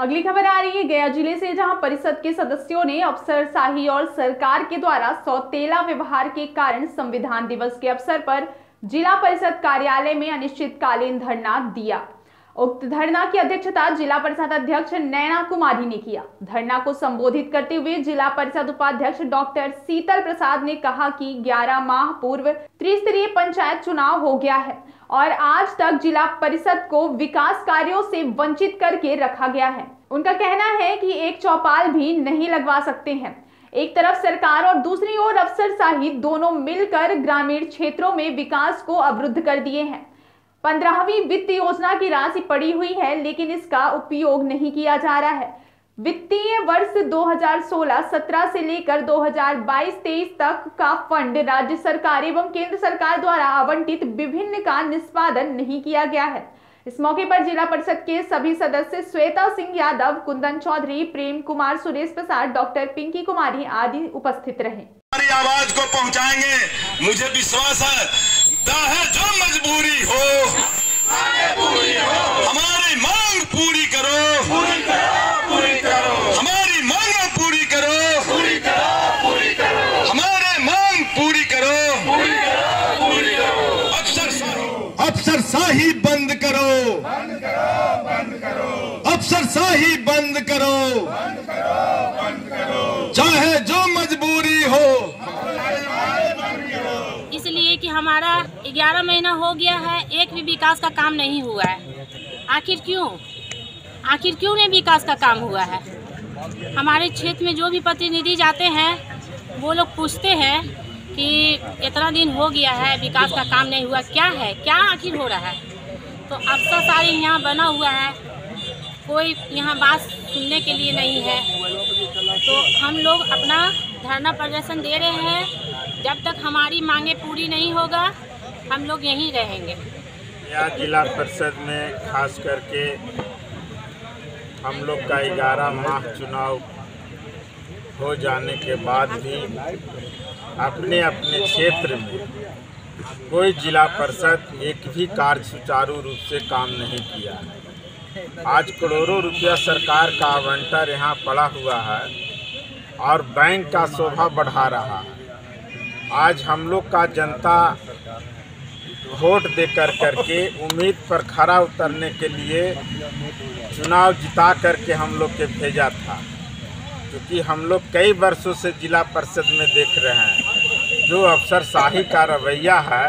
अगली खबर आ रही है गया ज़िले से, जहाँ परिषद के सदस्यों ने अफसरशाही और सरकार के द्वारा सौतेला व्यवहार के कारण संविधान दिवस के अवसर पर जिला परिषद कार्यालय में अनिश्चितकालीन धरना दिया। उक्त धरना की अध्यक्षता जिला परिषद अध्यक्ष नैना कुमारी ने किया। धरना को संबोधित करते हुए जिला परिषद उपाध्यक्ष डॉक्टर शीतल प्रसाद ने कहा कि 11 माह पूर्व त्रिस्तरीय पंचायत चुनाव हो गया है। और आज तक जिला परिषद को विकास कार्यों से वंचित करके रखा गया है। उनका कहना है कि एक चौपाल भी नहीं लगवा सकते हैं। एक तरफ़ सरकार और दूसरी ओर अफसर अफसरशाही दोनों मिलकर ग्रामीण क्षेत्रों में विकास को अवरुद्ध कर दिए हैं। पंद्रहवीं वित्त योजना की राशि पड़ी हुई है, लेकिन इसका उपयोग नहीं किया जा रहा है। वित्तीय वर्ष 2016-17 से लेकर 2022-23 तक का फंड राज्य सरकार एवं केंद्र सरकार द्वारा आवंटित विभिन्न का निष्पादन नहीं किया गया है। इस मौके पर जिला परिषद के सभी सदस्य श्वेता सिंह यादव, कुंदन चौधरी, प्रेम कुमार, सुरेश प्रसाद, डॉक्टर पिंकी कुमारी आदि उपस्थित रहे। आवाज़ को पहुंचाएँगे। मुझे विश्वास है जो मजबूरी हो, हमारी मांग पूरी करो पूरी करो हमारी मांग पूरी करो पूरी करो पूरी करो हमारे मांग पूरी करो पूरी करो पूरी करो अफसर अफसर शाही बंद करो। बंद करो बंद करो। बंद करो बंद करो बंद करो चाहे जो मजबूरी हो। इसलिए कि हमारा 11 महीना हो गया है, एक भी विकास का काम नहीं हुआ है। आखिर क्यों? आखिर क्यों नहीं विकास का काम हुआ है? हमारे क्षेत्र में जो भी प्रतिनिधि जाते हैं, वो लोग पूछते हैं कि इतना दिन हो गया है, विकास का काम नहीं हुआ, क्या है? क्या आखिर हो रहा है? तो अब अफसर सारे यहाँ बना हुआ है। कोई यहाँ बात सुनने के लिए नहीं है। तो हम लोग अपना धरना प्रदर्शन दे रहे हैं। जब तक हमारी मांगे पूरी नहीं होगा, हम लोग यहीं रहेंगे। यहाँ जिला परिषद में खास करके हम लोग का ग्यारह माह चुनाव हो जाने के बाद भी अपने अपने क्षेत्र में कोई जिला परिषद एक भी कार्य सुचारू रूप से काम नहीं किया है। आज करोड़ों रुपया सरकार का आवंटर यहाँ पड़ा हुआ है और बैंक का शोभा बढ़ा रहा है। आज हम लोग का जनता वोट दे कर करके उम्मीद पर खरा उतरने के लिए चुनाव जिता करके हम लोग के भेजा था। क्योंकि हम लोग कई वर्षों से जिला परिषद में देख रहे हैं। जो अफसर शाही का रवैया है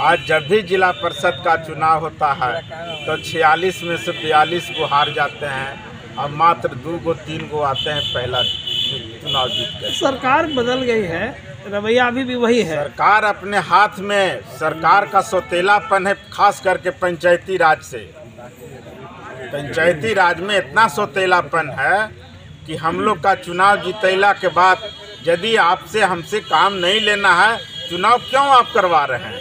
आज जब भी जिला परिषद का चुनाव होता है तो छियालीस में से बयालीस को हार जाते हैं। और मात्र दो गो तीन गो आते हैं पहला चुनाव जीत कर सरकार बदल गई है रवैया अभी भी वही है। सरकार अपने हाथ में सरकार का सौतेलापन है खास करके पंचायती राज से। पंचायती राज में इतना सौतेलापन है कि हम लोग का चुनाव जीतैला के बाद यदि आपसे हमसे काम नहीं लेना है चुनाव क्यों आप करवा रहे हैं?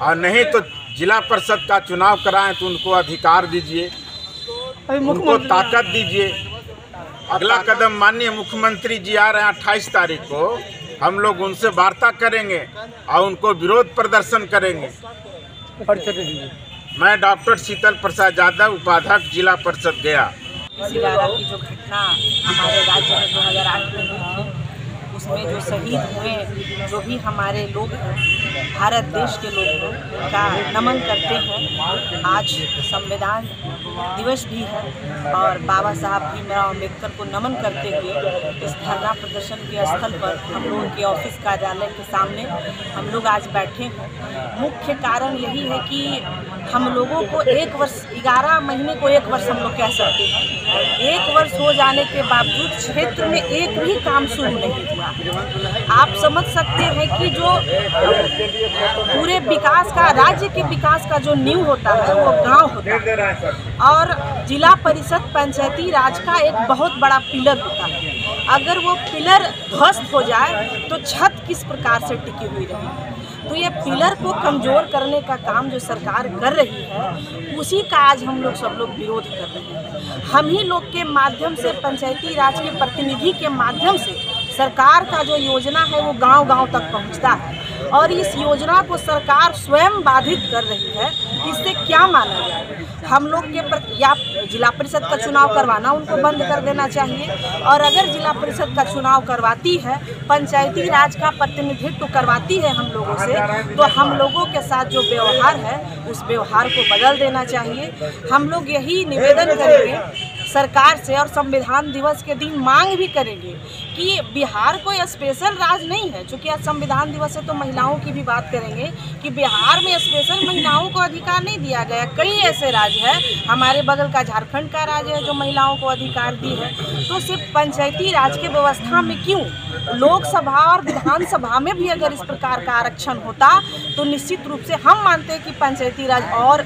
और नहीं तो जिला परिषद का चुनाव कराएँ तो उनको अधिकार दीजिए उनको ताकत दीजिए। अगला कदम माननीय मुख्यमंत्री जी आ रहे हैं अट्ठाईस तारीख को। हम लोग उनसे वार्ता करेंगे और उनको विरोध प्रदर्शन करेंगे। मैं डॉक्टर शीतल प्रसाद यादव उपाध्यक्ष जिला परिषद गया। सिलारा की जो घटना हमारे राज्य में 2008 में हुई थी, उसमें जो शहीद हुए, जो भी हमारे लोग हैं, भारत देश के लोग हैं का नमन करते हैं। आज संविधान दिवस भी है। और बाबा साहब भीमराव अंबेडकर को नमन करते हुए इस धरना प्रदर्शन के स्थल पर हम लोगों के ऑफ़िस कार्यालय के सामने हम लोग आज बैठे हैं। मुख्य कारण यही है कि हम लोगों को एक वर्ष, ग्यारह महीने को एक वर्ष हम लोग कह सकते हैं। एक वर्ष हो जाने के बावजूद क्षेत्र में एक भी काम शुरू नहीं आप समझ सकते हैं कि जो पूरे विकास का, राज्य के विकास का जो नींव होता है, वो गाँव होता है। और जिला परिषद पंचायती राज का एक बहुत बड़ा पिलर होता है। अगर वो पिलर ध्वस्त हो जाए तो छत किस प्रकार से टिकी हुई रहेगी तो ये पिलर को कमज़ोर करने का काम जो सरकार कर रही है, उसी का आज हम लोग सब लोग विरोध कर रहे हैं। हम ही लोग के माध्यम से, पंचायती राज के प्रतिनिधि के माध्यम से सरकार का जो योजना है वो गाँव गाँव तक पहुँचता है। और इस योजना को सरकार स्वयं बाधित कर रही है, इससे क्या माना जाए? हम लोग के प्रति, या जिला परिषद का चुनाव करवाना उनको बंद कर देना चाहिए। और अगर जिला परिषद का चुनाव करवाती है, पंचायती राज का प्रतिनिधित्व करवाती है हम लोगों से तो हम लोगों के साथ जो व्यवहार है, उस व्यवहार को बदल देना चाहिए। हम लोग यही निवेदन करेंगे सरकार से और संविधान दिवस के दिन मांग भी करेंगे कि बिहार कोई स्पेशल राज नहीं है। चूँकि आज संविधान दिवस है तो महिलाओं की भी बात करेंगे कि बिहार में स्पेशल महिलाओं को अधिकार नहीं दिया गया। कई ऐसे राज्य है, हमारे बगल का झारखंड का राज्य है, जो महिलाओं को अधिकार दी है। तो सिर्फ़ पंचायती राज के व्यवस्था में क्यों? लोकसभा और विधानसभा में भी अगर इस प्रकार का आरक्षण होता तो निश्चित रूप से हम मानते हैं कि पंचायती राज और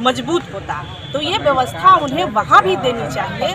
मज़बूत होता। तो ये व्यवस्था उन्हें वहाँ भी देनी चाहिए।